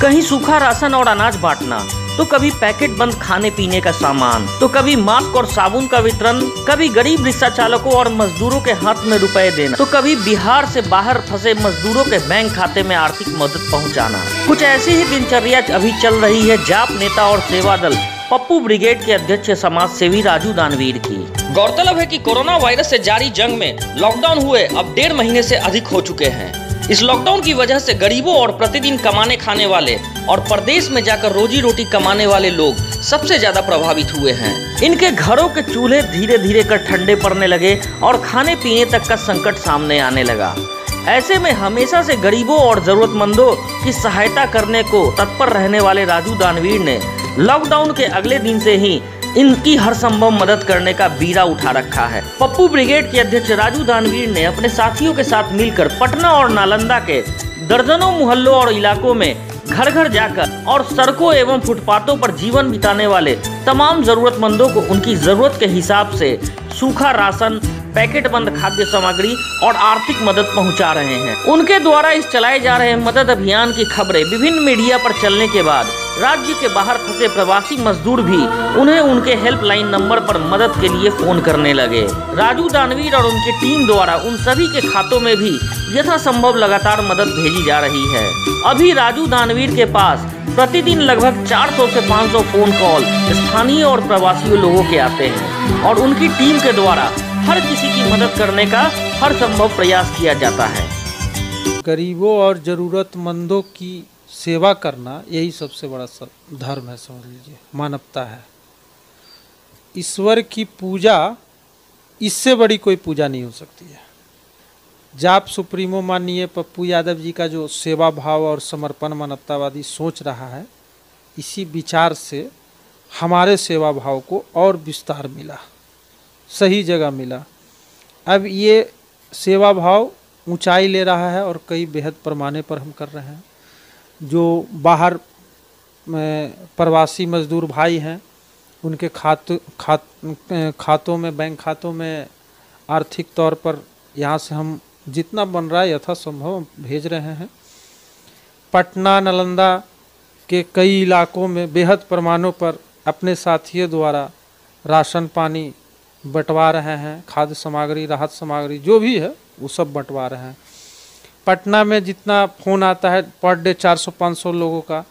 कहीं सूखा राशन और अनाज बांटना तो कभी पैकेट बंद खाने पीने का सामान तो कभी मास्क और साबुन का वितरण, कभी गरीब रिक्शा चालकों और मजदूरों के हाथ में रुपए देना तो कभी बिहार से बाहर फंसे मजदूरों के बैंक खाते में आर्थिक मदद पहुंचाना। कुछ ऐसी ही दिनचर्या अभी चल रही है, जाप नेता और सेवा दल, पप्पू ब्रिगेड के अध्यक्ष समाज सेवी राजू दानवीर की। गौरतलब है कि कोरोना वायरस से जारी जंग में लॉकडाउन हुए अब डेढ़ महीने से अधिक हो चुके हैं। इस लॉकडाउन की वजह से गरीबों और प्रतिदिन कमाने खाने वाले और प्रदेश में जाकर रोजी रोटी कमाने वाले लोग सबसे ज़्यादा प्रभावित हुए हैं। इनके घरों के चूल्हे धीरे धीरे कर ठंडे पड़ने लगे और खाने पीने तक का संकट सामने आने लगा। ऐसे में हमेशा से गरीबों और जरूरतमंदों की सहायता करने को तत्पर रहने वाले राजू दानवीर ने लॉकडाउन के अगले दिन से ही इनकी हर संभव मदद करने का बीरा उठा रखा है। पप्पू ब्रिगेड के अध्यक्ष राजू दानवीर ने अपने साथियों के साथ मिलकर पटना और नालंदा के दर्जनों मोहल्लों और इलाकों में घर घर जाकर और सड़कों एवं फुटपाथों पर जीवन बिताने वाले तमाम जरूरतमंदों को उनकी ज़रूरत के हिसाब से सूखा राशन पैकेट बंद खाद्य सामग्री और आर्थिक मदद पहुँचा रहे हैं। उनके द्वारा इस चलाए जा रहे मदद अभियान की खबरें विभिन्न मीडिया पर चलने के बाद राज्य के बाहर फंसे प्रवासी मजदूर भी उन्हें उनके हेल्पलाइन नंबर पर मदद के लिए फ़ोन करने लगे। राजू दानवीर और उनकी टीम द्वारा उन सभी के खातों में भी यथासंभव लगातार मदद भेजी जा रही है। अभी राजू दानवीर के पास प्रतिदिन लगभग 400 से 500 फ़ोन कॉल स्थानीय और प्रवासी लोगों के आते हैं और उनकी टीम के द्वारा हर किसी की मदद करने का हर संभव प्रयास किया जाता है। गरीबों और ज़रूरतमंदों की सेवा करना यही सबसे बड़ा स- धर्म है, समझ लीजिए, मानवता है। ईश्वर की पूजा, इससे बड़ी कोई पूजा नहीं हो सकती है। जाप सुप्रीमो माननीय पप्पू यादव जी का जो सेवा भाव और समर्पण मानवतावादी सोच रहा है, इसी विचार से हमारे सेवा भाव को और विस्तार मिला। सही जगह मिला। अब ये सेवा भाव ऊंचाई ले रहा है और कई बेहद पैमाने पर हम कर रहे हैं। जो बाहर प्रवासी मजदूर भाई हैं, उनके खात खात खातों में, बैंक खातों में आर्थिक तौर पर यहाँ से हम जितना बन रहा है यथासंभव हम भेज रहे हैं। पटना, नालंदा के कई इलाकों में बेहद पैमानों पर अपने साथियों द्वारा राशन पानी बंटवा रहे हैं, खाद्य सामग्री, राहत सामग्री, जो भी है, वो सब बंटवा रहे हैं। पटना में जितना फ़ोन आता है, पर डे 400-500 लोगों का,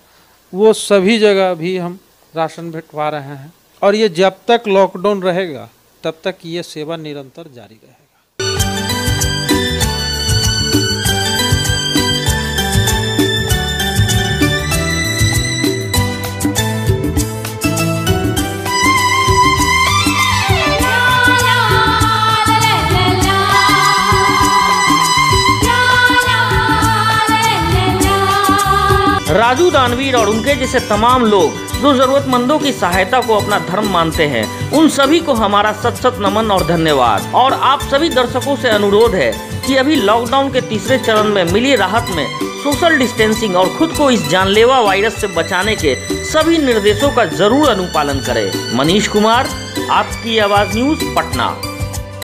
वो सभी जगह भी हम राशन भिटवा रहे हैं। और ये जब तक लॉकडाउन रहेगा, तब तक ये सेवा निरंतर जारी रहेगा। राजू दानवीर और उनके जैसे तमाम लोग जो जरूरतमंदों की सहायता को अपना धर्म मानते हैं, उन सभी को हमारा सत सत नमन और धन्यवाद। और आप सभी दर्शकों से अनुरोध है कि अभी लॉकडाउन के तीसरे चरण में, मिली राहत में सोशल डिस्टेंसिंग और खुद को इस जानलेवा वायरस से बचाने के सभी निर्देशों का ज़रूर अनुपालन करें। मनीष कुमार, आपकी आवाज़ न्यूज़, पटना।